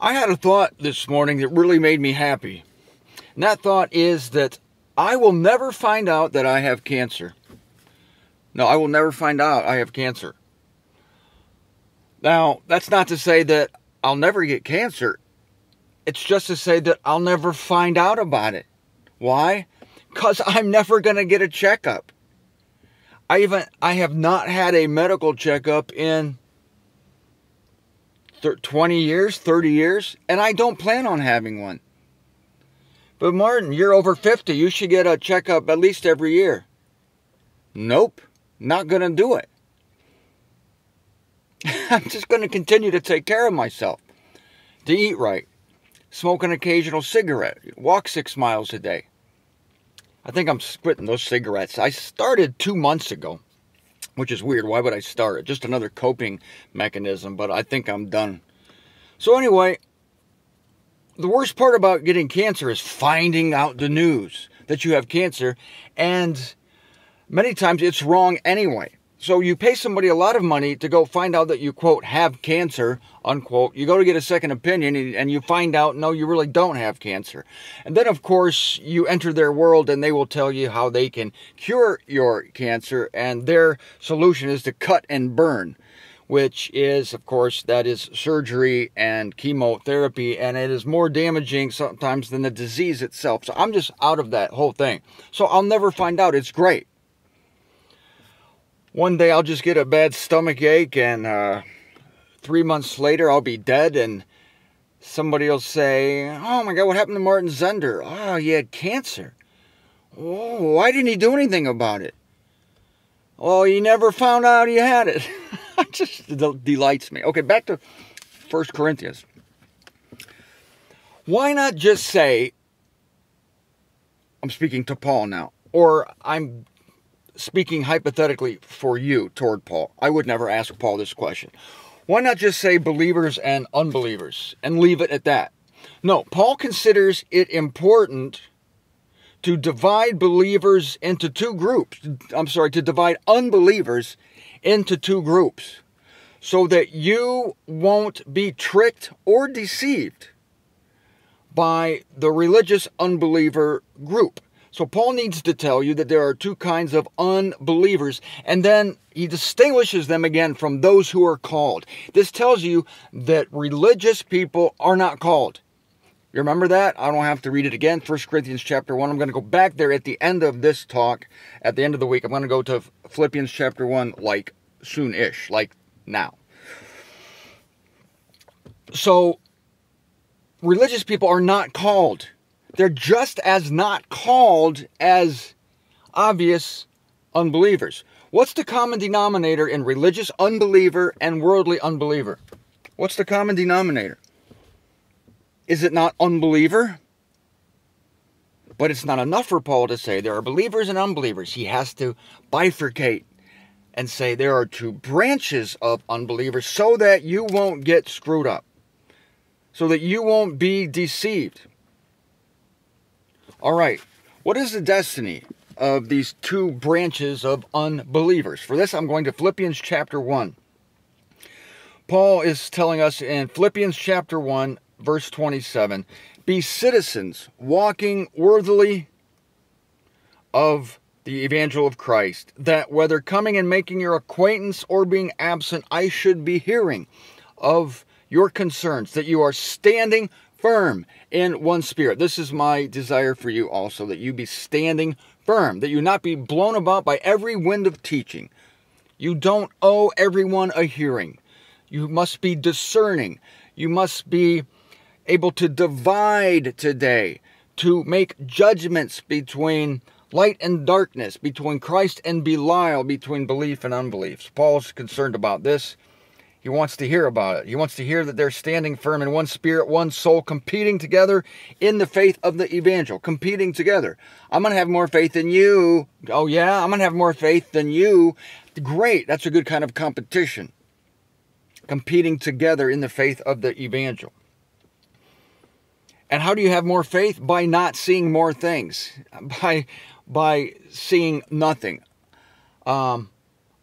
I had a thought this morning that really made me happy. And that thought is that I will never find out that I have cancer. No, I will never find out I have cancer. Now, that's not to say that I'll never get cancer. It's just to say that I'll never find out about it. Why? Because I'm never going to get a checkup. I even I have not had a medical checkup in 20 years, 30 years, and I don't plan on having one. But Martin, you're over 50. You should get a checkup at least every year. Nope, not going to do it. I'm just going to continue to take care of myself, to eat right, smoke an occasional cigarette, walk six miles a day. I think I'm quitting those cigarettes. I started two months ago which is weird. Why would I start? Just another coping mechanism, but I think I'm done. So, anyway, the worst part about getting cancer is finding out the news that you have cancer, and many times it's wrong anyway. So you pay somebody a lot of money to go find out that you, quote, have cancer, unquote. You go to get a second opinion and you find out, no, you really don't have cancer. And then, of course, you enter their world and they will tell you how they can cure your cancer. And their solution is to cut and burn, which is, of course, that is surgery and chemotherapy. And it is more damaging sometimes than the disease itself. So I'm just out of that whole thing. So I'll never find out. It's great one day I'll just get a bad stomach ache and uh, three months later I'll be dead and somebody will say, oh my God, what happened to Martin Zender? Oh, he had cancer. Oh, why didn't he do anything about it? Oh, he never found out he had it. it just delights me. Okay, back to First Corinthians. Why not just say, I'm speaking to Paul now, or I'm speaking hypothetically for you toward Paul, I would never ask Paul this question. Why not just say believers and unbelievers and leave it at that? No, Paul considers it important to divide believers into two groups. I'm sorry, to divide unbelievers into two groups so that you won't be tricked or deceived by the religious unbeliever group. So Paul needs to tell you that there are two kinds of unbelievers, and then he distinguishes them again from those who are called. This tells you that religious people are not called. You remember that? I don't have to read it again. 1 Corinthians chapter 1. I'm going to go back there at the end of this talk, at the end of the week. I'm going to go to Philippians chapter 1 like soon-ish, like now. So religious people are not called. They're just as not called as obvious unbelievers. What's the common denominator in religious unbeliever and worldly unbeliever? What's the common denominator? Is it not unbeliever? But it's not enough for Paul to say there are believers and unbelievers. He has to bifurcate and say there are two branches of unbelievers so that you won't get screwed up, so that you won't be deceived. All right, what is the destiny of these two branches of unbelievers? For this, I'm going to Philippians chapter 1. Paul is telling us in Philippians chapter 1, verse 27 Be citizens, walking worthily of the evangel of Christ, that whether coming and making your acquaintance or being absent, I should be hearing of your concerns, that you are standing firm in one spirit. This is my desire for you also, that you be standing firm, that you not be blown about by every wind of teaching. You don't owe everyone a hearing. You must be discerning. You must be able to divide today, to make judgments between light and darkness, between Christ and Belial, between belief and unbelief. Paul's concerned about this. He wants to hear about it. He wants to hear that they're standing firm in one spirit, one soul, competing together in the faith of the evangel, competing together. I'm going to have more faith than you. Oh, yeah, I'm going to have more faith than you. Great. That's a good kind of competition. Competing together in the faith of the evangel. And how do you have more faith? By not seeing more things, by, by seeing nothing. Um,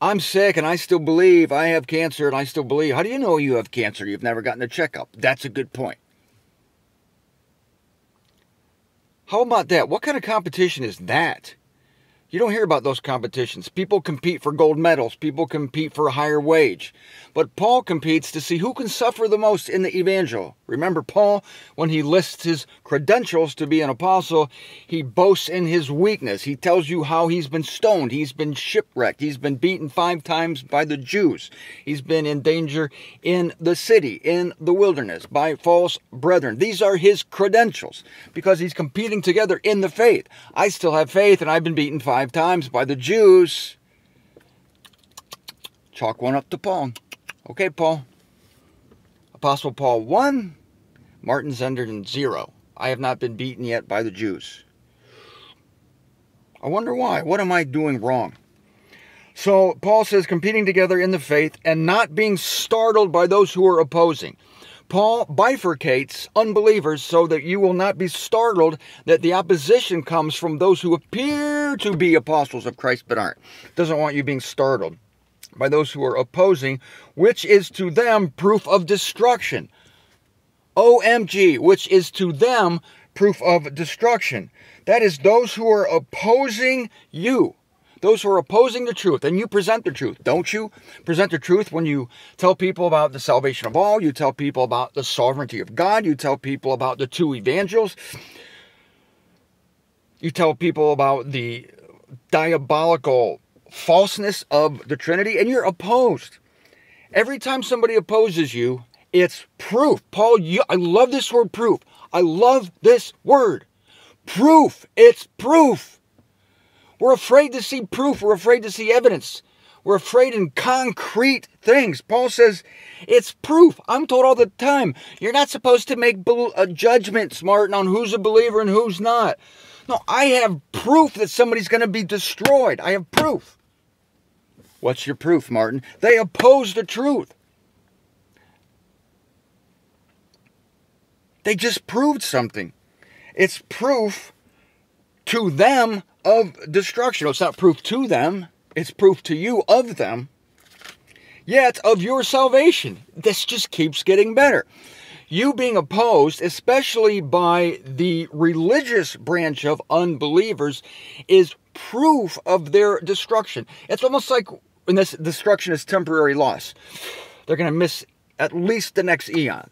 I'm sick and I still believe I have cancer and I still believe. How do you know you have cancer? You've never gotten a checkup. That's a good point. How about that? What kind of competition is that? You don't hear about those competitions. People compete for gold medals, people compete for a higher wage. But Paul competes to see who can suffer the most in the evangel. Remember, Paul, when he lists his credentials to be an apostle, he boasts in his weakness. He tells you how he's been stoned, he's been shipwrecked, he's been beaten five times by the Jews, he's been in danger in the city, in the wilderness, by false brethren. These are his credentials because he's competing together in the faith. I still have faith, and I've been beaten five times by the Jews. Chalk one up to Paul. Okay, Paul. Apostle Paul 1, Martin Zenderden 0. I have not been beaten yet by the Jews. I wonder why. What am I doing wrong? So Paul says competing together in the faith and not being startled by those who are opposing. Paul bifurcates unbelievers so that you will not be startled that the opposition comes from those who appear to be apostles of Christ but aren't. Doesn't want you being startled by those who are opposing, which is to them proof of destruction. OMG, which is to them proof of destruction. That is those who are opposing you those who are opposing the truth, and you present the truth, don't you? Present the truth when you tell people about the salvation of all, you tell people about the sovereignty of God, you tell people about the two evangels, you tell people about the diabolical falseness of the Trinity, and you're opposed. Every time somebody opposes you, it's proof. Paul, you, I love this word proof. I love this word. Proof. It's proof. We're afraid to see proof. We're afraid to see evidence. We're afraid in concrete things. Paul says it's proof. I'm told all the time, you're not supposed to make a uh, judgment, Martin, on who's a believer and who's not. No, I have proof that somebody's going to be destroyed. I have proof. What's your proof, Martin? They oppose the truth. They just proved something. It's proof to them of destruction. It's not proof to them, it's proof to you of them, yet of your salvation. This just keeps getting better. You being opposed, especially by the religious branch of unbelievers, is proof of their destruction. It's almost like when this destruction is temporary loss. They're going to miss at least the next eon,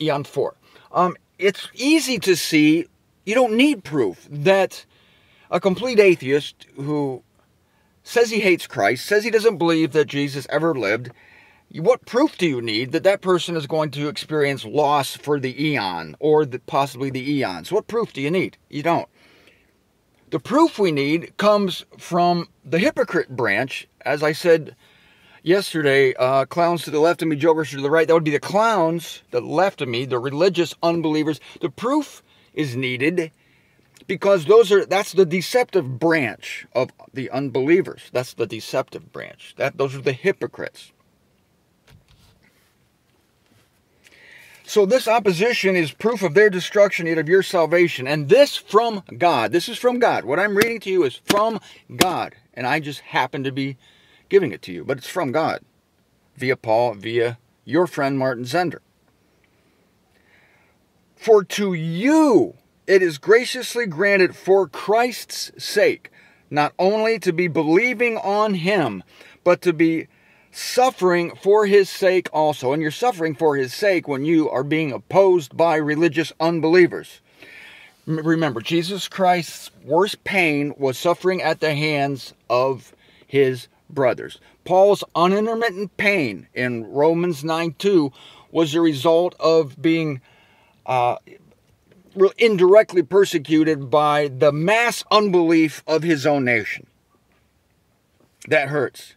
eon four. Um, it's easy to see, you don't need proof that a complete atheist who says he hates Christ, says he doesn't believe that Jesus ever lived, what proof do you need that that person is going to experience loss for the eon or the, possibly the eons? What proof do you need? You don't. The proof we need comes from the hypocrite branch. As I said yesterday, uh, clowns to the left of me, jokers to the right. That would be the clowns, the left of me, the religious unbelievers. The proof is needed because those are that's the deceptive branch of the unbelievers that's the deceptive branch that those are the hypocrites so this opposition is proof of their destruction yet of your salvation. And this from god. This is from god. What i'm reading to you is from god. And i just happen to be giving it to you but it's from god via paul via your friend martin zender. For to you it is graciously granted for Christ's sake, not only to be believing on Him, but to be suffering for His sake also. And you're suffering for His sake when you are being opposed by religious unbelievers. Remember, Jesus Christ's worst pain was suffering at the hands of His brothers. Paul's unintermittent pain in Romans 9 2 was a result of being uh, indirectly persecuted by the mass unbelief of his own nation. That hurts.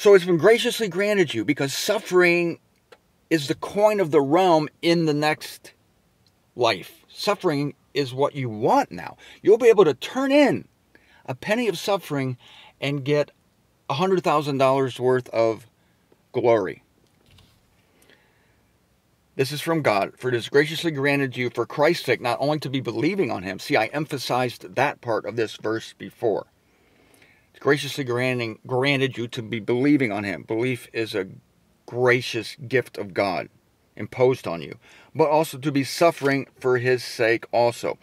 So it's been graciously granted you because suffering is the coin of the realm in the next life. Suffering is what you want now. You'll be able to turn in a penny of suffering and get $100,000 worth of glory. This is from God, for it is graciously granted you for Christ's sake not only to be believing on him. See, I emphasized that part of this verse before. Graciously granting, granted you to be believing on him. Belief is a gracious gift of God. imposed on you, but also to be suffering for his sake also.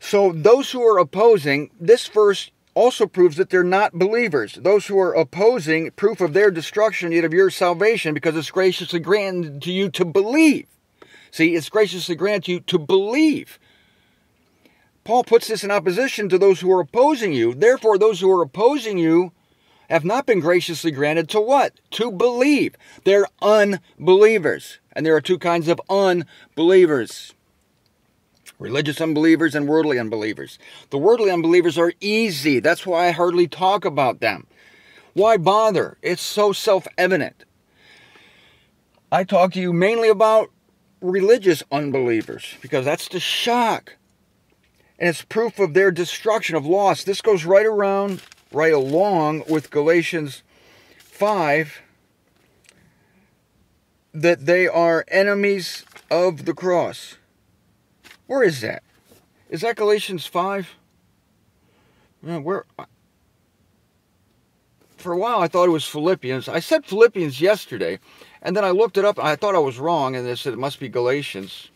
So those who are opposing, this verse also proves that they're not believers. Those who are opposing proof of their destruction, yet of your salvation, because it's graciously granted to you to believe. See, it's graciously granted you to believe. Paul puts this in opposition to those who are opposing you. Therefore, those who are opposing you have not been graciously granted to what? To believe. They're unbelievers. And there are two kinds of unbelievers religious unbelievers and worldly unbelievers. The worldly unbelievers are easy. That's why I hardly talk about them. Why bother? It's so self evident. I talk to you mainly about religious unbelievers because that's the shock. And it's proof of their destruction, of loss. This goes right around, right along with Galatians 5 that they are enemies of the cross. Where is that? Is that Galatians 5? where? For a while I thought it was Philippians. I said Philippians yesterday, and then I looked it up. I thought I was wrong, and they said it must be Galatians.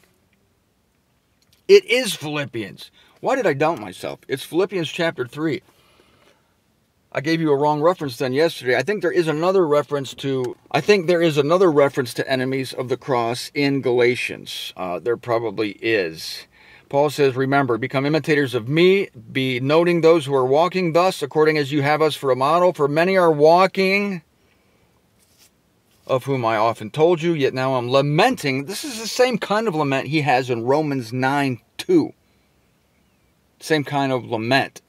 It is Philippians. Why did I doubt myself? It's Philippians chapter 3. I gave you a wrong reference then yesterday. I think there is another reference to I think there is another reference to enemies of the cross in Galatians. Uh, there probably is. Paul says, Remember, become imitators of me, be noting those who are walking thus, according as you have us for a model. For many are walking, of whom I often told you, yet now I'm lamenting. This is the same kind of lament he has in Romans 9 2. Same kind of lament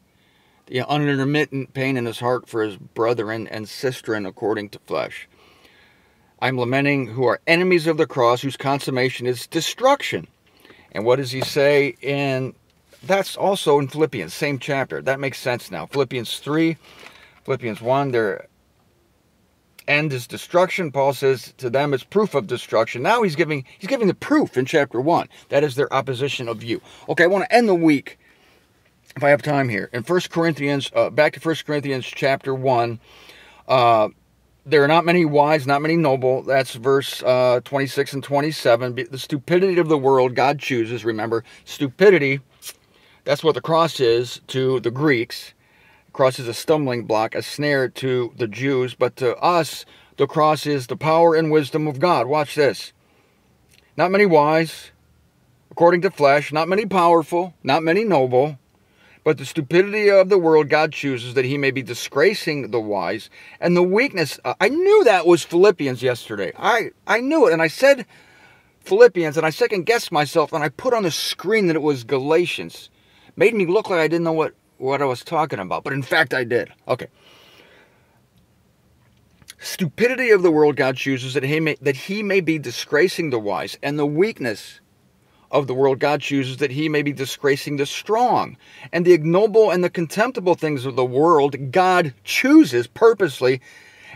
the unintermittent pain in his heart for his brethren and sistren according to flesh. I'm lamenting who are enemies of the cross, whose consummation is destruction. And what does he say in that's also in Philippians, same chapter. That makes sense now. Philippians 3, Philippians 1, their end is destruction. Paul says to them it's proof of destruction. Now he's giving he's giving the proof in chapter 1. That is their opposition of you. Okay, I want to end the week if I have time here, in First Corinthians, uh, back to First Corinthians chapter 1, uh, there are not many wise, not many noble. That's verse uh, 26 and 27. The stupidity of the world God chooses. Remember, stupidity, that's what the cross is to the Greeks. The cross is a stumbling block, a snare to the Jews. But to us, the cross is the power and wisdom of God. Watch this. Not many wise, according to flesh, not many powerful, not many noble but the stupidity of the world God chooses that he may be disgracing the wise. And the weakness, uh, I knew that was Philippians yesterday. I, I knew it. And I said Philippians, and I second guessed myself, and I put on the screen that it was Galatians. Made me look like I didn't know what, what I was talking about. But in fact, I did. Okay. Stupidity of the world God chooses that he may, that he may be disgracing the wise, and the weakness of the world God chooses that he may be disgracing the strong. And the ignoble and the contemptible things of the world God chooses purposely,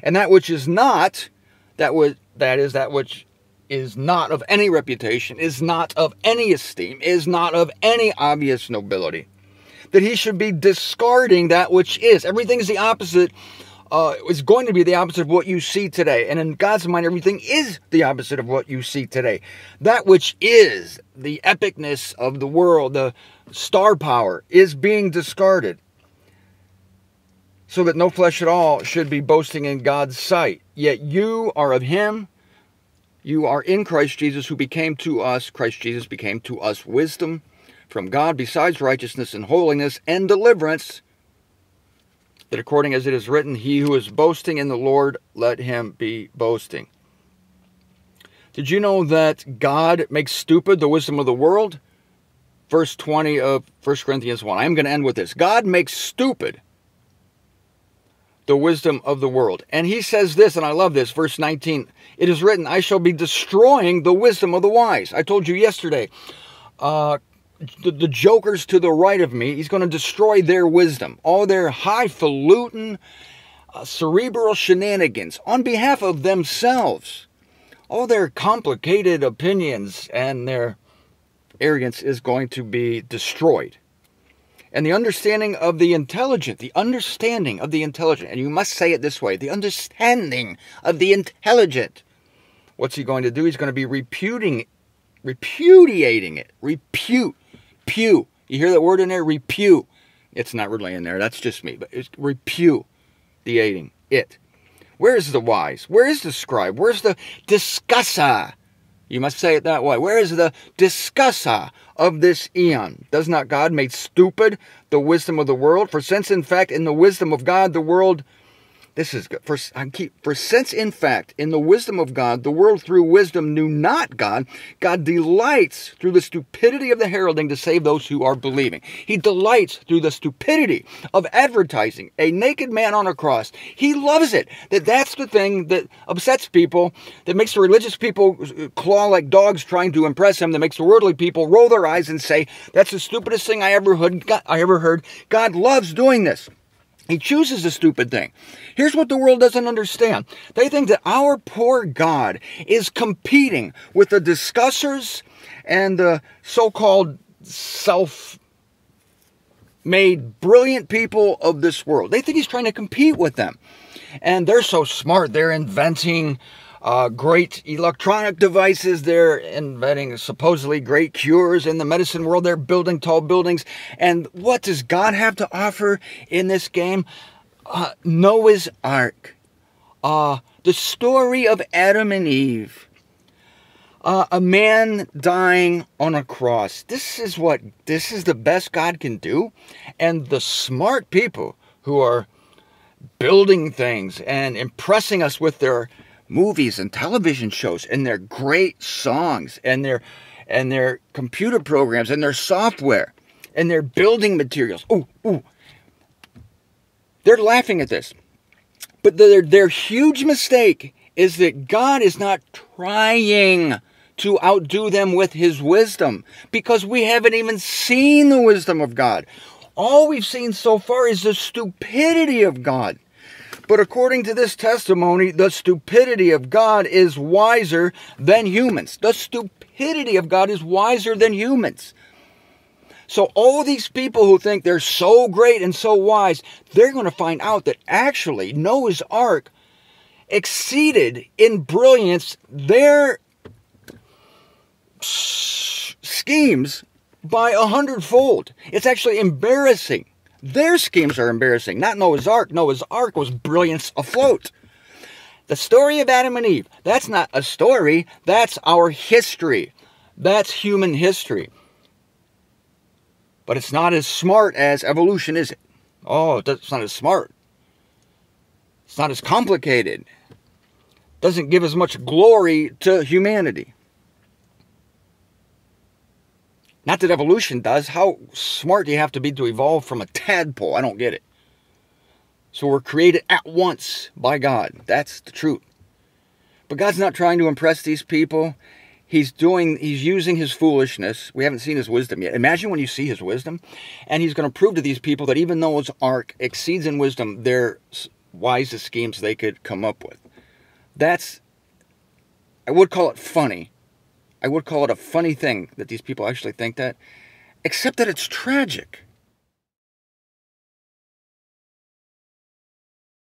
and that which is not, that would that is that which is not of any reputation, is not of any esteem, is not of any obvious nobility. That he should be discarding that which is. Everything is the opposite uh, is going to be the opposite of what you see today. And in God's mind, everything is the opposite of what you see today. That which is the epicness of the world, the star power, is being discarded. So that no flesh at all should be boasting in God's sight. Yet you are of Him. You are in Christ Jesus, who became to us, Christ Jesus became to us wisdom from God, besides righteousness and holiness and deliverance that according as it is written, He who is boasting in the Lord, let him be boasting. Did you know that God makes stupid the wisdom of the world? Verse 20 of 1 Corinthians 1. I'm going to end with this. God makes stupid the wisdom of the world. And he says this, and I love this, verse 19. It is written, I shall be destroying the wisdom of the wise. I told you yesterday, uh, the, the jokers to the right of me, he's going to destroy their wisdom, all their highfalutin, uh, cerebral shenanigans on behalf of themselves. All their complicated opinions and their arrogance is going to be destroyed. And the understanding of the intelligent, the understanding of the intelligent, and you must say it this way the understanding of the intelligent what's he going to do? He's going to be reputing, repudiating it. Repute. Pew. You hear that word in there? Repute. It's not really in there. That's just me. But it's repudiating it. Where is the wise? Where is the scribe? Where's the discusser? You must say it that way. Where is the discusser of this eon? Does not God make stupid the wisdom of the world? For since in fact in the wisdom of God the world this is good. For, keep, for since, in fact, in the wisdom of God, the world through wisdom knew not God, God delights through the stupidity of the heralding to save those who are believing. He delights through the stupidity of advertising a naked man on a cross. He loves it. That that's the thing that upsets people, that makes the religious people uh, claw like dogs trying to impress him, that makes the worldly people roll their eyes and say, "That's the stupidest thing I ever heard." I ever heard. God loves doing this. He chooses the stupid thing. Here's what the world doesn't understand. They think that our poor God is competing with the discussers and the so-called self made brilliant people of this world. They think he's trying to compete with them. And they're so smart. They're inventing uh, great electronic devices. They're inventing supposedly great cures in the medicine world. They're building tall buildings. And what does God have to offer in this game? Uh, Noah's Ark. Uh, the story of Adam and Eve. Uh, a man dying on a cross. This is what, this is the best God can do. And the smart people who are building things and impressing us with their movies and television shows and their great songs and their and their computer programs and their software and their building materials. Oh, ooh. They're laughing at this. But their their huge mistake is that God is not trying to outdo them with his wisdom because we haven't even seen the wisdom of God. All we've seen so far is the stupidity of God. But according to this testimony, the stupidity of God is wiser than humans. The stupidity of God is wiser than humans. So all these people who think they're so great and so wise, they're going to find out that actually Noah's Ark exceeded in brilliance their schemes by a hundredfold. It's actually embarrassing. Their schemes are embarrassing, not Noah's Ark. Noah's Ark was brilliance afloat. The story of Adam and Eve, that's not a story, that's our history. That's human history. But it's not as smart as evolution, is it? Oh, it's not as smart. It's not as complicated. Doesn't give as much glory to humanity. Not that evolution does. How smart do you have to be to evolve from a tadpole? I don't get it. So we're created at once by God. That's the truth. But God's not trying to impress these people. He's doing, he's using his foolishness. We haven't seen his wisdom yet. Imagine when you see his wisdom. And he's going to prove to these people that even though his ark exceeds in wisdom their wisest schemes they could come up with. That's, I would call it funny I would call it a funny thing that these people actually think that, except that it's tragic.